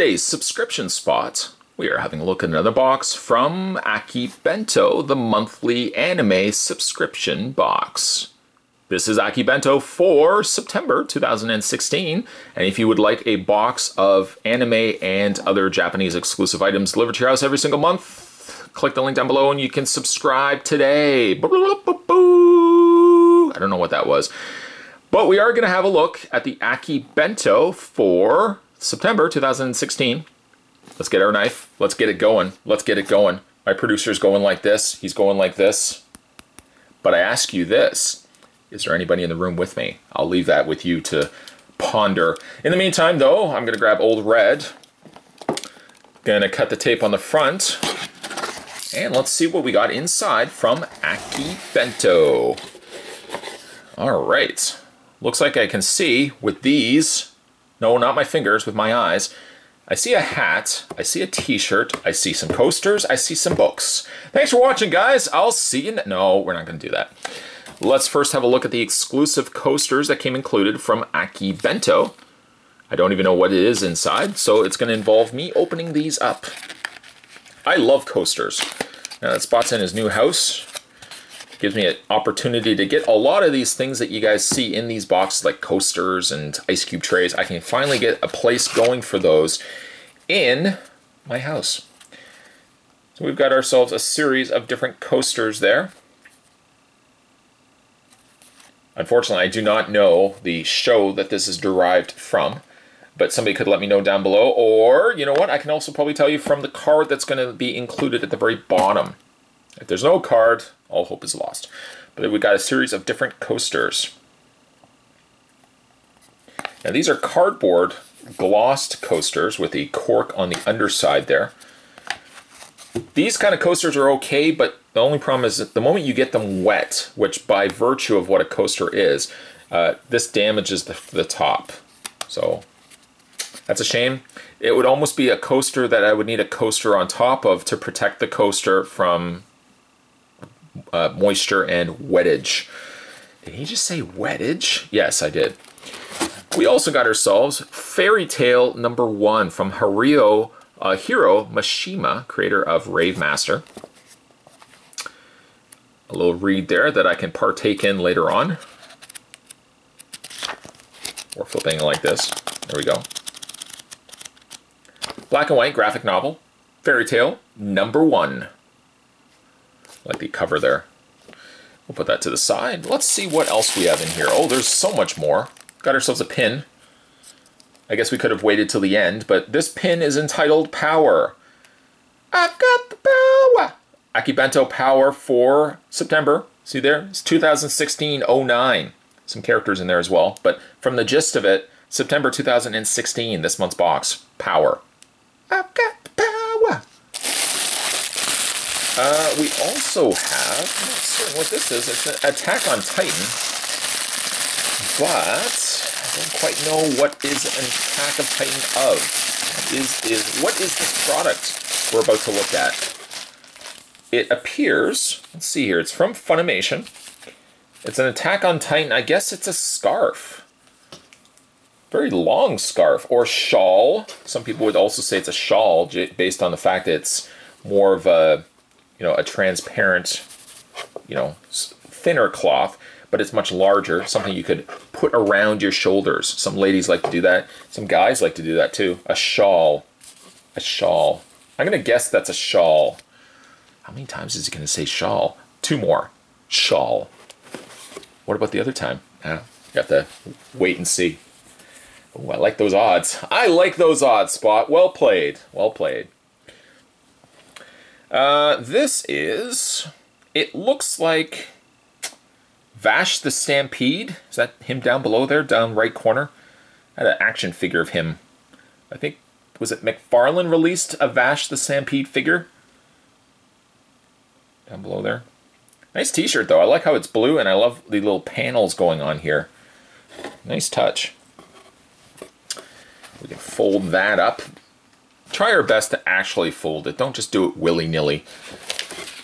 today's subscription spot, we are having a look at another box from Aki Bento, the monthly anime subscription box. This is Akibento for September 2016, and if you would like a box of anime and other Japanese exclusive items delivered to your house every single month, click the link down below and you can subscribe today. I don't know what that was. But we are going to have a look at the Aki Bento for September 2016. Let's get our knife. Let's get it going. Let's get it going. My producer's going like this. He's going like this. But I ask you this is there anybody in the room with me? I'll leave that with you to ponder. In the meantime, though, I'm going to grab Old Red. Going to cut the tape on the front. And let's see what we got inside from Aki Bento. All right. Looks like I can see with these, no, not my fingers, with my eyes, I see a hat, I see a t-shirt, I see some coasters, I see some books. Thanks for watching, guys. I'll see you... No, we're not going to do that. Let's first have a look at the exclusive coasters that came included from Akibento. I don't even know what it is inside, so it's going to involve me opening these up. I love coasters. Now that Spot's in his new house. Gives me an opportunity to get a lot of these things that you guys see in these boxes, like coasters and ice cube trays. I can finally get a place going for those in my house. So we've got ourselves a series of different coasters there. Unfortunately, I do not know the show that this is derived from, but somebody could let me know down below. Or, you know what, I can also probably tell you from the card that's going to be included at the very bottom. If there's no card, all hope is lost. But we've got a series of different coasters. Now these are cardboard glossed coasters with a cork on the underside there. These kind of coasters are okay, but the only problem is that the moment you get them wet, which by virtue of what a coaster is, uh, this damages the, the top. So that's a shame. It would almost be a coaster that I would need a coaster on top of to protect the coaster from uh, moisture and wettage. Did he just say wettage? Yes, I did. We also got ourselves Fairy Tail number one from Hario uh, Hiro Mashima, creator of Rave Master a little read there that I can partake in later on. Or flipping like this. There we go. Black and white graphic novel, Fairy Tail number one. Like the cover there. We'll put that to the side. Let's see what else we have in here. Oh, there's so much more. Got ourselves a pin. I guess we could have waited till the end, but this pin is entitled Power. I've got the power. Akibento Power for September. See there? It's 2016-09. Some characters in there as well. But from the gist of it, September 2016, this month's box. Power. I've got the power. Uh, we also have, I'm not certain what this is. It's an Attack on Titan. But I don't quite know what is an Attack of Titan of. Is is what is this product we're about to look at? it appears, let's see here, it's from Funimation. It's an Attack on Titan. I guess it's a scarf. Very long scarf or shawl. Some people would also say it's a shawl based on the fact that it's more of a, you know, a transparent, you know, thinner cloth, but it's much larger. Something you could put around your shoulders. Some ladies like to do that. Some guys like to do that too. A shawl. A shawl. I'm going to guess that's a shawl. How many times is he going to say shawl? Two more. Shawl. What about the other time? Uh, got to wait and see. Ooh, I like those odds. I like those odds, Spot. Well played. Well played. Uh, this is... It looks like... Vash the Stampede. Is that him down below there? Down right corner? I had an action figure of him. I think... Was it McFarlane released a Vash the Stampede figure? down below there. Nice t-shirt though. I like how it's blue and I love the little panels going on here. Nice touch. We can fold that up. Try our best to actually fold it. Don't just do it willy-nilly.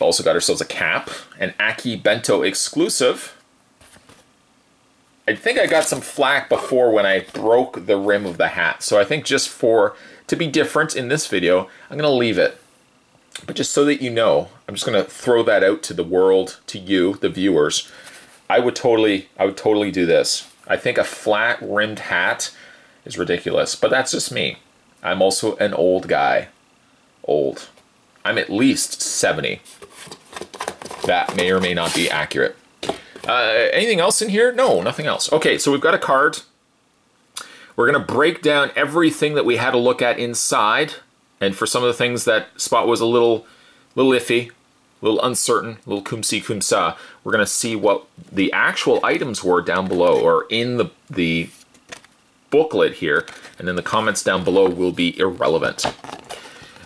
Also got ourselves a cap, an Akibento exclusive. I think I got some flack before when I broke the rim of the hat. So I think just for, to be different in this video, I'm gonna leave it. But just so that you know, I'm just gonna throw that out to the world, to you, the viewers. I would totally, I would totally do this. I think a flat rimmed hat is ridiculous, but that's just me. I'm also an old guy. Old. I'm at least 70. That may or may not be accurate. Uh, anything else in here? No, nothing else. Okay, so we've got a card. We're going to break down everything that we had to look at inside. And for some of the things that Spot was a little, little iffy, a little uncertain, a little kumsi kumsa, we're going to see what the actual items were down below or in the, the booklet here. And then the comments down below will be irrelevant.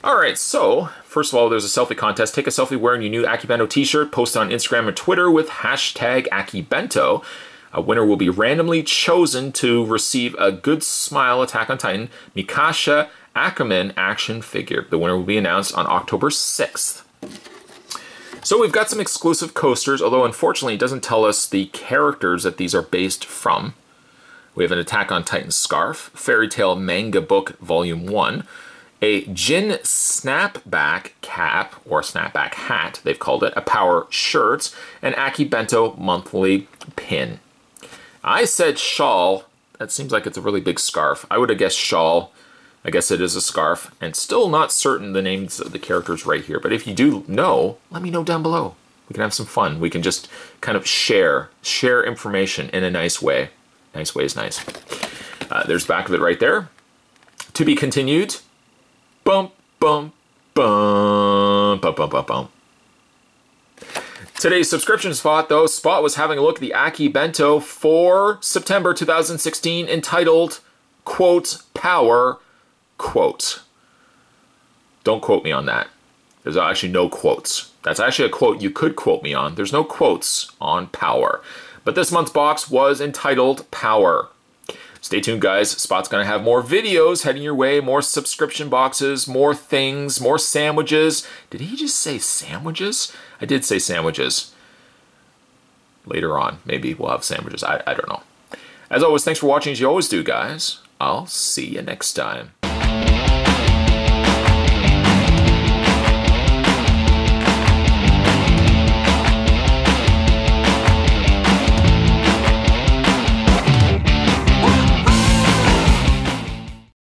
All right, so first of all, there's a selfie contest. Take a selfie wearing your new Akibento t-shirt, post on Instagram and Twitter with hashtag Akibento. A winner will be randomly chosen to receive a Good Smile Attack on Titan Mikasa Ackerman action figure. The winner will be announced on October 6th. So we've got some exclusive coasters, although unfortunately it doesn't tell us the characters that these are based from. We have an Attack on Titan scarf, Fairy Tail Manga Book Volume 1, a Jin snapback cap or snapback hat, they've called it, a power shirt, an Akibento monthly pin. I said shawl. That seems like it's a really big scarf. I would have guessed shawl. I guess it is a scarf. And still not certain the names of the characters right here. But if you do know, let me know down below. We can have some fun. We can just kind of share, share information in a nice way. Nice ways, nice. Uh, there's back of it right there. To be continued. Bum, bum, bum, bum, bum, bum, bum. Today's subscription spot, though, Spot was having a look at the Akibento for September 2016 entitled, quote, Power, quote. Don't quote me on that. There's actually no quotes. That's actually a quote you could quote me on. There's no quotes on Power. But this month's box was entitled Power. Stay tuned, guys. Spot's going to have more videos heading your way, more subscription boxes, more things, more sandwiches. Did he just say sandwiches? I did say sandwiches. Later on, maybe we'll have sandwiches. I, I don't know. As always, thanks for watching as you always do, guys. I'll see you next time.